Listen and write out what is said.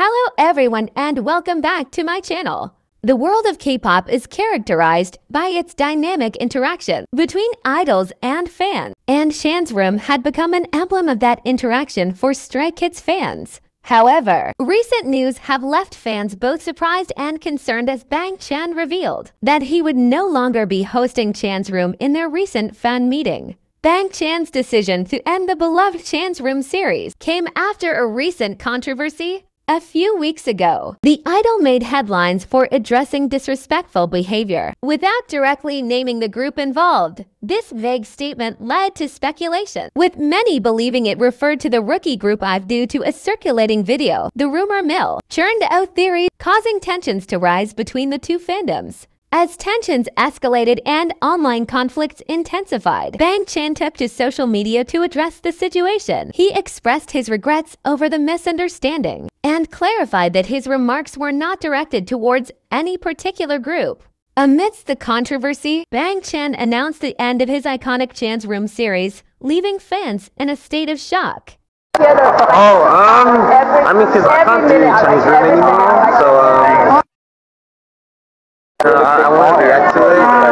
Hello everyone and welcome back to my channel. The world of K-pop is characterized by its dynamic interaction between idols and fans, and Chan's room had become an emblem of that interaction for Stray Kids fans. However, recent news have left fans both surprised and concerned as Bang Chan revealed that he would no longer be hosting Chan's room in their recent fan meeting. Bang Chan's decision to end the beloved Chan's Room series came after a recent controversy a few weeks ago, the idol made headlines for addressing disrespectful behavior without directly naming the group involved. This vague statement led to speculation, with many believing it referred to the rookie group IVE due to a circulating video. The rumor mill churned out theories, causing tensions to rise between the two fandoms. As tensions escalated and online conflicts intensified, Bang Chan took to social media to address the situation. He expressed his regrets over the misunderstanding and clarified that his remarks were not directed towards any particular group. Amidst the controversy, Bang Chan announced the end of his iconic Chan's Room series, leaving fans in a state of shock. Oh, um, I mean, because I can't do room anymore, I'm happy actually.